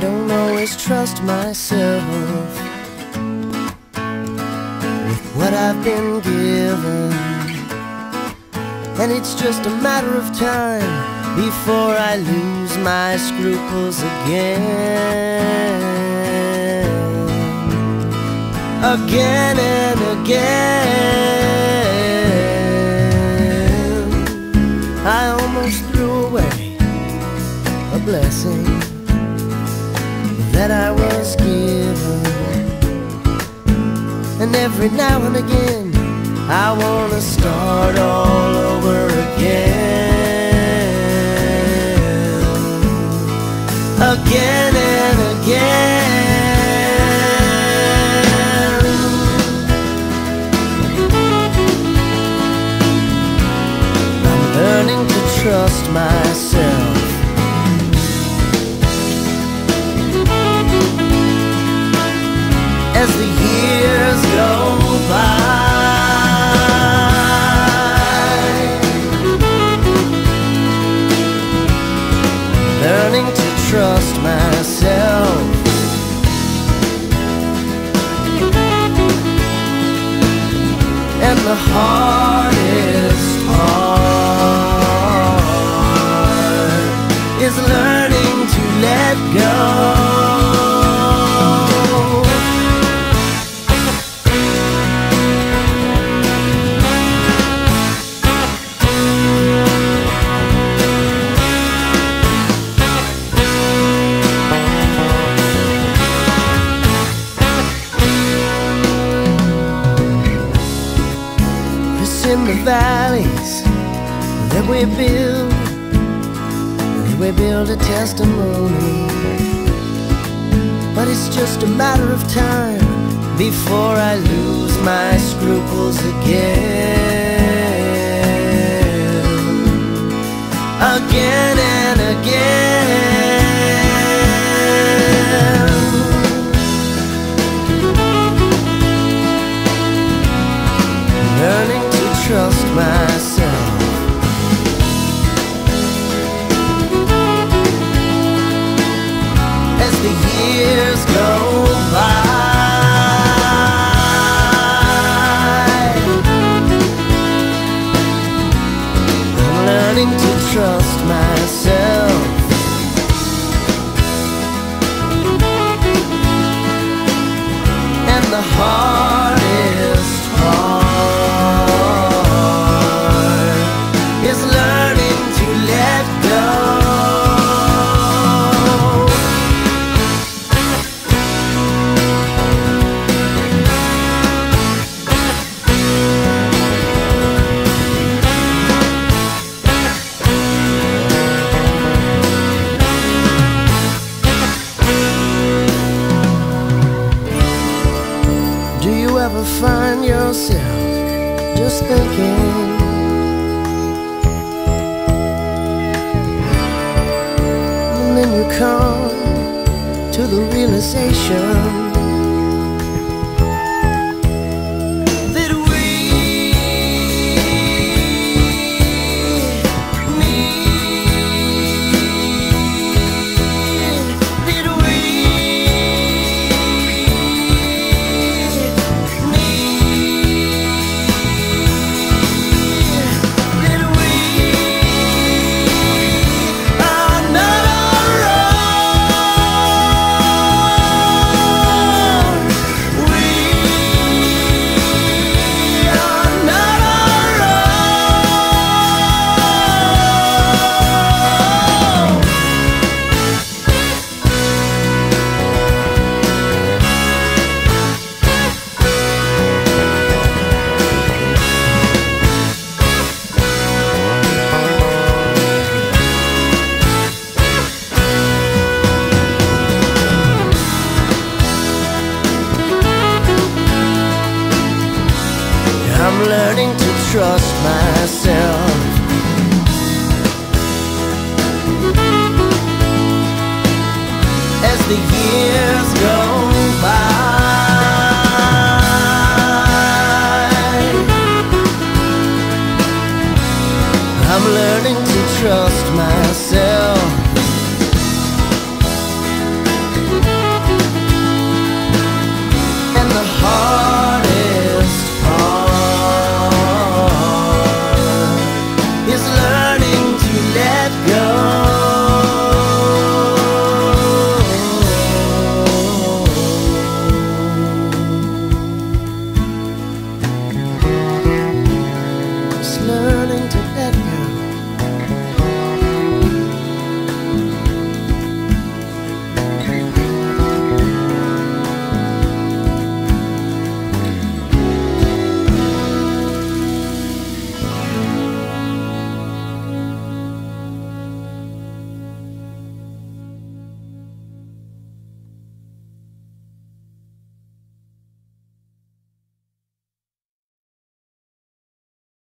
don't always trust myself with what I've been given. And it's just a matter of time before I lose my scruples again. Again and again. Every now and again, I wanna start all over again. Again and again. I'm learning to trust myself. Is learning to let go. In the valleys that we build, we build a testimony. But it's just a matter of time before I lose my scruples again. Again and again. learning to trust myself. Trust myself. Ever find yourself just thinking? And then you come to the realization I'm learning to trust myself.